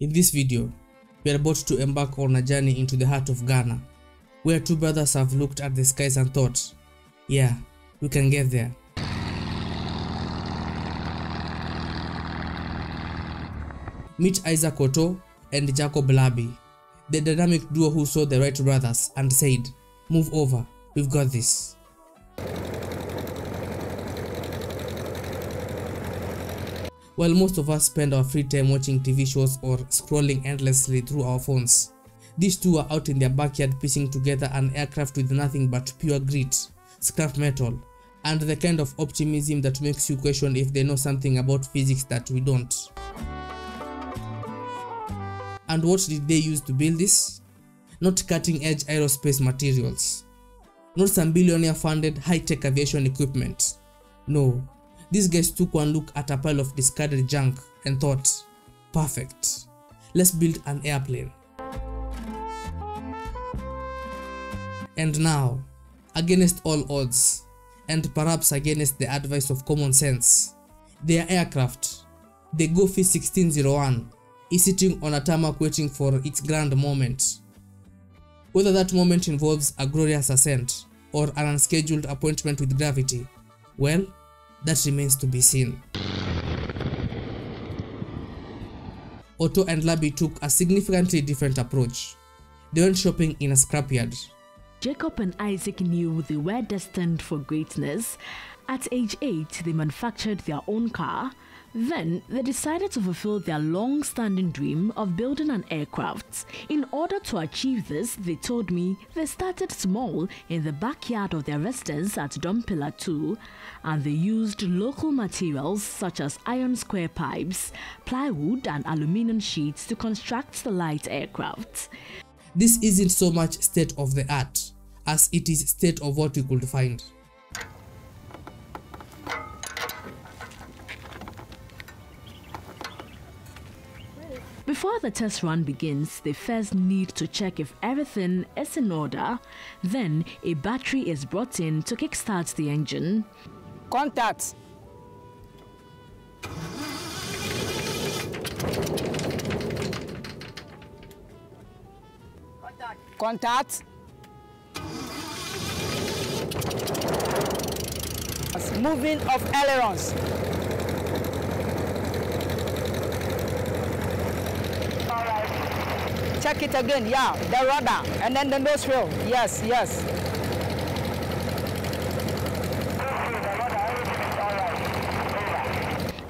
In this video, we are about to embark on a journey into the heart of Ghana, where two brothers have looked at the skies and thought, yeah, we can get there. Meet Isaac Otto and Jacob Labi, the dynamic duo who saw the Wright brothers and said, Move over, we've got this. While most of us spend our free time watching TV shows or scrolling endlessly through our phones, these two are out in their backyard piecing together an aircraft with nothing but pure grit, scrap metal, and the kind of optimism that makes you question if they know something about physics that we don't. And what did they use to build this? Not cutting edge aerospace materials. Not some billionaire funded high tech aviation equipment. No, these guys took one look at a pile of discarded junk and thought, perfect, let's build an airplane. And now, against all odds, and perhaps against the advice of common sense, their aircraft, the Gofi 1601, is sitting on a tarmac waiting for its grand moment. Whether that moment involves a glorious ascent or an unscheduled appointment with gravity, well, that remains to be seen. Otoo and Larbi took a significantly different approach. They went shopping in a scrapyard. Jacob and Isaac knew they were destined for greatness. At age 8, they manufactured their own car. Then, they decided to fulfill their long standing dream of building an aircraft. In order to achieve this, they told me they started small in the backyard of their residence at Dompila 2 and they used local materials such as iron square pipes, plywood, and aluminium sheets to construct the light aircraft. This isn't so much state of the art as it is state of what we could find. Before the test run begins, they first need to check if everything is in order. Then, a battery is brought in to kickstart the engine. Contact. Contact. Moving of ailerons. Check it again, yeah, the rudder, and then the nose wheel. Yes, yes.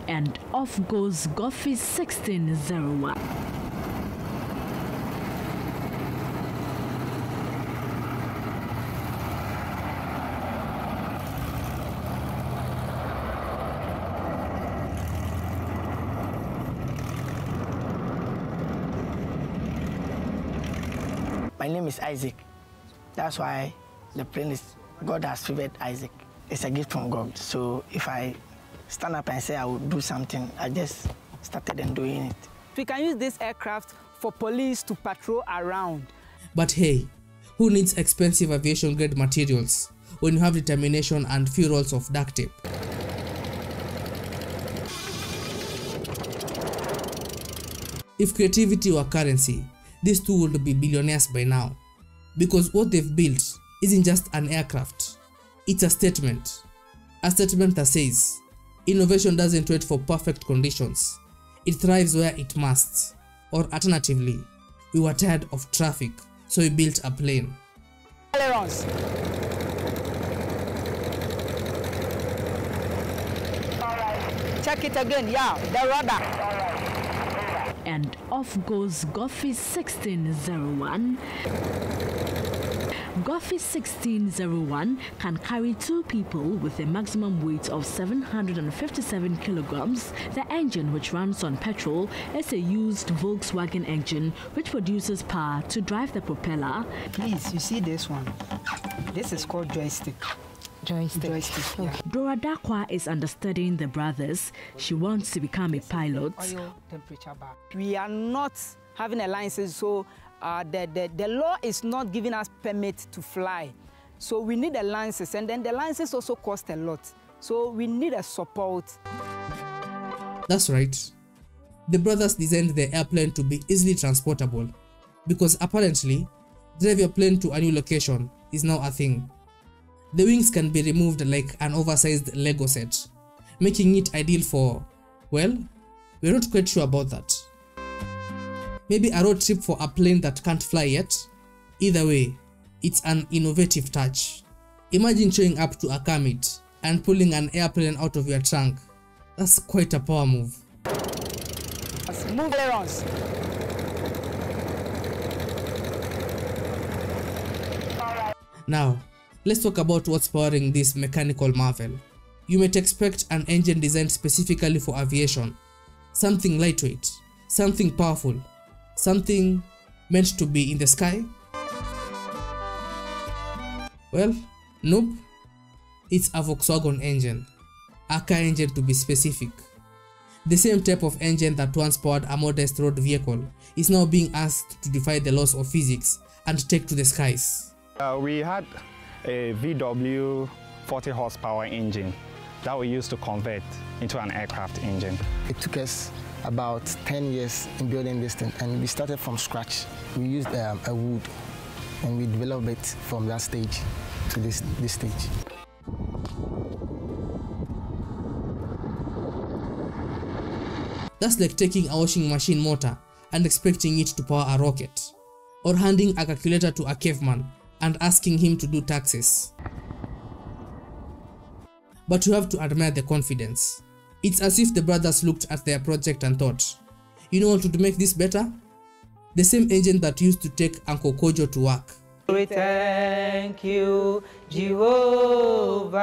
And off goes Gofi 1601. My name is Isaac. That's why the plane is God has favored Isaac. It's a gift from God. So if I stand up and say I will do something, I just started and doing it. We can use this aircraft for police to patrol around. But hey, who needs expensive aviation grade materials when you have determination and few rolls of duct tape? If creativity were currency, these two would be billionaires by now. Because what they've built isn't just an aircraft, it's a statement. A statement that says, innovation doesn't wait for perfect conditions, it thrives where it must. Or alternatively, we were tired of traffic, so we built a plane. Check it again, yeah, the rudder. And off goes Gofi 1601. Gofi 1601 can carry two people with a maximum weight of 757 kilograms. The engine, which runs on petrol, is a used Volkswagen engine which produces power to drive the propeller. Please, you see this one? This is called joystick. Joystick. Joystick, yeah. Dora Dakwa is understudying the brothers. She wants to become a pilot. Oil temperature bar. We are not having a license, so uh, the, the, the law is not giving us permit to fly. So we need a license, and then the license also cost a lot. So we need a support. That's right. the brothers designed the airplane to be easily transportable because apparently drive your plane to a new location is now a thing. The wings can be removed like an oversized Lego set, making it ideal for, well, we're not quite sure about that. Maybe a road trip for a plane that can't fly yet? Either way, it's an innovative touch. Imagine showing up to a car meet and pulling an airplane out of your trunk. That's quite a power move. Move ailerons. Now, let's talk about what's powering this mechanical marvel. You might expect an engine designed specifically for aviation, something lightweight, something powerful, something meant to be in the sky. Well, nope, it's a Volkswagen engine, a car engine to be specific. The same type of engine that once powered a modest road vehicle is now being asked to defy the laws of physics and take to the skies. Uh, we had a VW 40 horsepower engine that we used to convert into an aircraft engine. It took us about 10 years in building this thing and we started from scratch. We used um, a wood and we developed it from that stage to this, this stage. That's like taking a washing machine motor and expecting it to power a rocket, or handing a calculator to a caveman and asking him to do taxes. But you have to admire the confidence. It's as if the brothers looked at their project and thought, you know what would make this better? The same engine that used to take Uncle Kojo to work. We thank you, Jehovah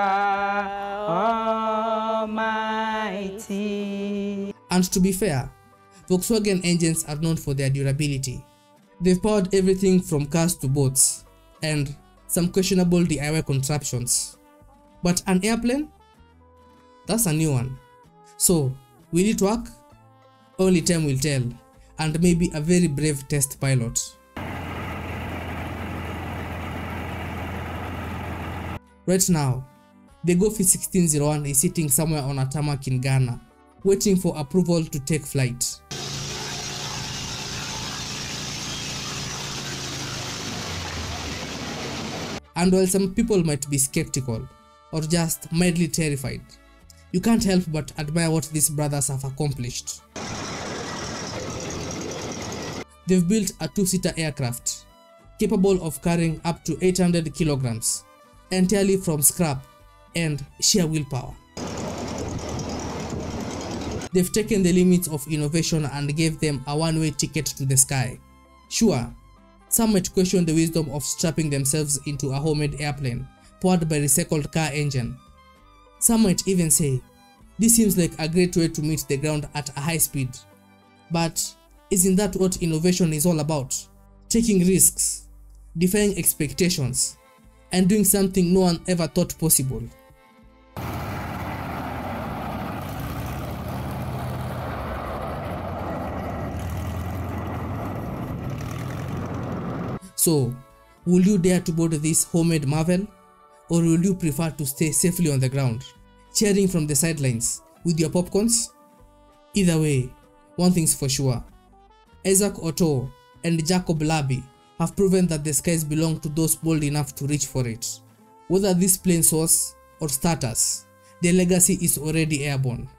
Almighty. And to be fair, Volkswagen engines are known for their durability. They've powered everything from cars to boats, and some questionable DIY contraptions. But an airplane? That's a new one. So, will it work? Only time will tell, and maybe a very brave test pilot. Right now, the Gofi 1601 is sitting somewhere on a tarmac in Ghana, waiting for approval to take flight. And while some people might be skeptical or just mildly terrified, you can't help but admire what these brothers have accomplished. They've built a two-seater aircraft capable of carrying up to 800 kilograms entirely from scrap and sheer willpower. They've taken the limits of innovation and gave them a one-way ticket to the sky. Sure, some might question the wisdom of strapping themselves into a homemade airplane powered by a recycled car engine. Some might even say, this seems like a great way to meet the ground at a high speed. But isn't that what innovation is all about? Taking risks, defying expectations, and doing something no one ever thought possible. So, will you dare to board this homemade marvel? Or will you prefer to stay safely on the ground, cheering from the sidelines with your popcorns? Either way, one thing's for sure. Isaac Otoo and Jacob Larbi have proven that the skies belong to those bold enough to reach for it. Whether this plane source or starters, their legacy is already airborne.